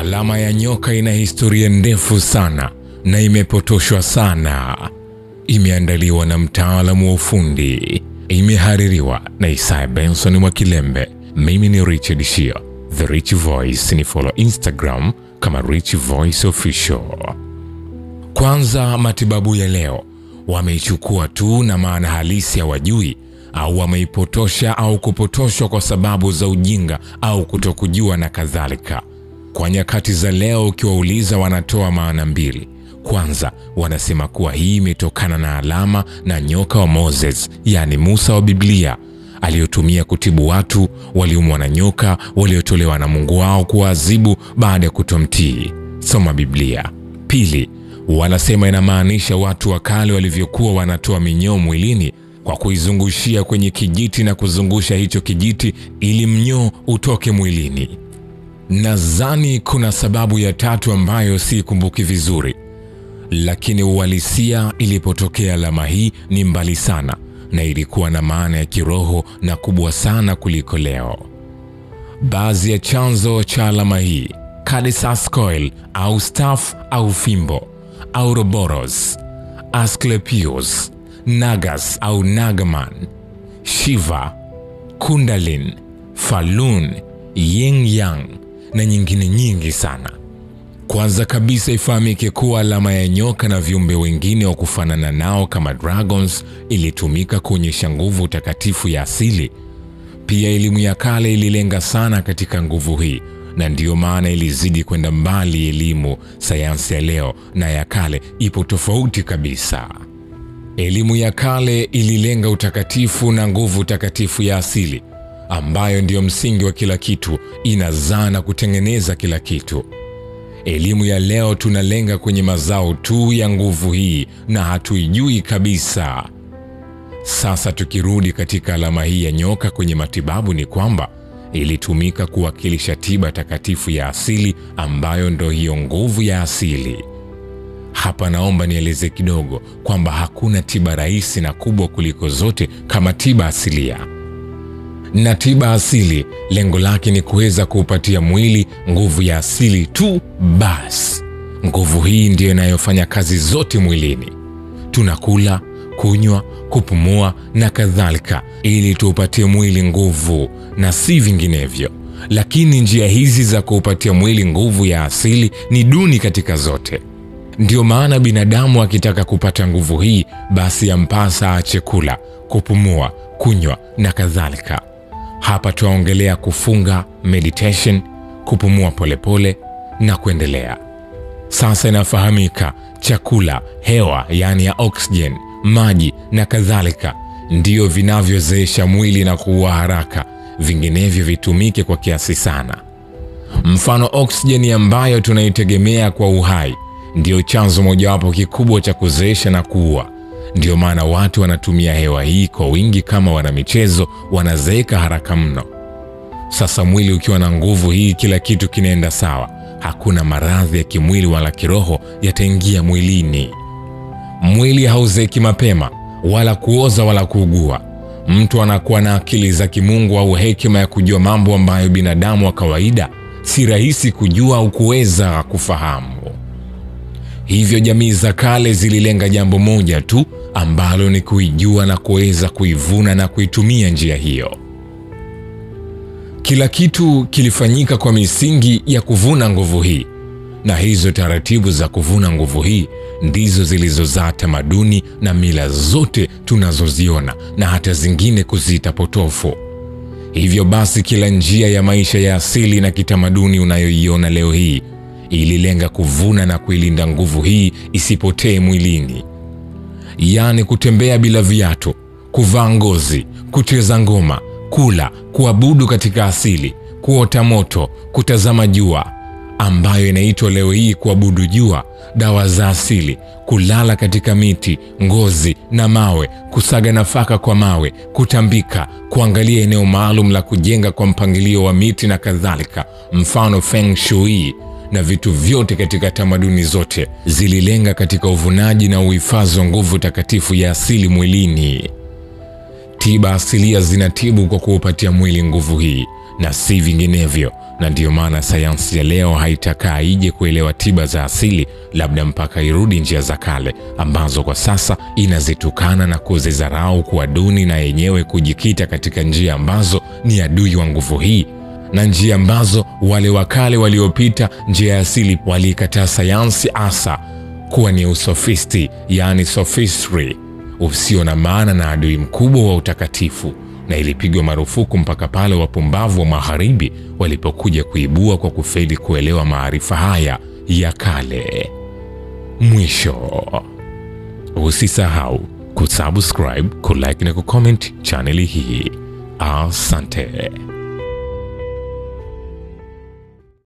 Alama ya nyoka ina historia ndefu sana na imepotoshwa sana. Imeandaliwa na mtaalamu wa ufundi, imehaririwa na Isaya Benson Mwakilembe. Mimi ni Richard Shio, The Rich Voice. Ni follow Instagram kama Rich Voice Official. Kwanza, matibabu ya leo wameichukua tu na maana halisi hawajui, au wameipotosha au kupotoshwa kwa sababu za ujinga au kutokujua na kadhalika. Kwa nyakati za leo, ukiwauliza wanatoa maana mbili. Kwanza, wanasema kuwa hii imetokana na alama na nyoka wa Moses, yaani Musa wa Biblia aliyotumia kutibu watu waliumwa na nyoka waliotolewa na Mungu wao kuwaadhibu baada ya kutomtii. Soma Biblia. Pili, wanasema inamaanisha watu wa kale walivyokuwa wanatoa minyoo mwilini kwa kuizungushia kwenye kijiti na kuzungusha hicho kijiti ili mnyoo utoke mwilini. Nadhani kuna sababu ya tatu ambayo siikumbuki vizuri, lakini uhalisia ilipotokea alama hii ni mbali sana na ilikuwa na maana ya kiroho na kubwa sana kuliko leo. Baadhi ya chanzo cha alama hii: Cadisas coil au staff au fimbo, Ouroboros, Asclepius, Nagas au Nagaman, Shiva, Kundalin, Falun, Yin Yang na nyingine nyingi sana. Kwanza kabisa ifahamike kuwa alama ya nyoka na viumbe wengine wa kufanana nao kama dragons ilitumika kuonyesha nguvu takatifu ya asili. Pia elimu ya kale ililenga sana katika nguvu hii, na ndiyo maana ilizidi kwenda mbali. Elimu sayansi ya leo na ya kale ipo tofauti kabisa. Elimu ya kale ililenga utakatifu na nguvu takatifu ya asili ambayo ndiyo msingi wa kila kitu, inazaa na kutengeneza kila kitu. Elimu ya leo tunalenga kwenye mazao tu ya nguvu hii na hatuijui kabisa. Sasa tukirudi katika alama hii ya nyoka kwenye matibabu, ni kwamba ilitumika kuwakilisha tiba takatifu ya asili ambayo ndo hiyo nguvu ya asili. Hapa naomba nieleze kidogo kwamba hakuna tiba rahisi na kubwa kuliko zote kama tiba asilia na tiba asili lengo lake ni kuweza kuupatia mwili nguvu ya asili tu basi. Nguvu hii ndiyo inayofanya kazi zote mwilini. Tunakula, kunywa, kupumua na kadhalika, ili tuupatie mwili nguvu na si vinginevyo. Lakini njia hizi za kuupatia mwili nguvu ya asili ni duni katika zote. Ndiyo maana binadamu akitaka kupata nguvu hii, basi yampasa aache kula, kupumua, kunywa na kadhalika. Hapa tunaongelea kufunga, meditation, kupumua polepole pole, na kuendelea. Sasa inafahamika chakula, hewa yaani ya oxygen, maji na kadhalika ndiyo vinavyozeesha mwili na kuua haraka, vinginevyo vitumike kwa kiasi sana. Mfano, oksijeni ambayo tunaitegemea kwa uhai ndiyo chanzo mojawapo kikubwa cha kuzeesha na kuua. Ndiyo maana watu wanatumia hewa hii kwa wingi. Kama wanamichezo wanazeeka haraka mno. Sasa mwili ukiwa na nguvu hii, kila kitu kinaenda sawa. Hakuna maradhi ya kimwili wala kiroho yataingia mwilini. Mwili hauzeki mapema wala kuoza wala kuugua. Mtu anakuwa na akili za kimungu au hekima ya kujua mambo ambayo binadamu wa kawaida si rahisi kujua au kuweza kufahamu. Hivyo jamii za kale zililenga jambo moja tu ambalo ni kuijua na kuweza kuivuna na kuitumia njia hiyo. Kila kitu kilifanyika kwa misingi ya kuvuna nguvu hii, na hizo taratibu za kuvuna nguvu hii ndizo zilizozaa tamaduni na mila zote tunazoziona na hata zingine kuziita potofu. Hivyo basi, kila njia ya maisha ya asili na kitamaduni unayoiona leo hii ililenga kuvuna na kuilinda nguvu hii isipotee mwilini, yaani kutembea bila viatu, kuvaa ngozi, kucheza ngoma, kula, kuabudu katika asili, kuota moto, kutazama jua ambayo inaitwa leo hii kuabudu jua, dawa za asili, kulala katika miti, ngozi na mawe, kusaga nafaka kwa mawe, kutambika, kuangalia eneo maalum la kujenga kwa mpangilio wa miti na kadhalika, mfano feng shui na vitu vyote katika tamaduni zote zililenga katika uvunaji na uhifadhi wa nguvu takatifu ya asili mwilini. Tiba asilia zinatibu kwa kuupatia mwili nguvu hii na si vinginevyo. na ndiyo maana sayansi ya leo haitakaa ije kuelewa tiba za asili, labda mpaka irudi njia za kale ambazo kwa sasa inazitukana na kuzidharau kuwa duni, na yenyewe kujikita katika njia ambazo ni adui wa nguvu hii na njia ambazo wale wakale waliopita njia ya asili waliikataa sayansi asa kuwa ni usofisti, yani sofistry usio na maana na adui mkubwa wa utakatifu, na ilipigwa marufuku mpaka pale wapumbavu wa magharibi walipokuja kuibua kwa kufeli kuelewa maarifa haya ya kale. Mwisho, usisahau kusubscribe, kulike na kucomment chaneli hii. Asante.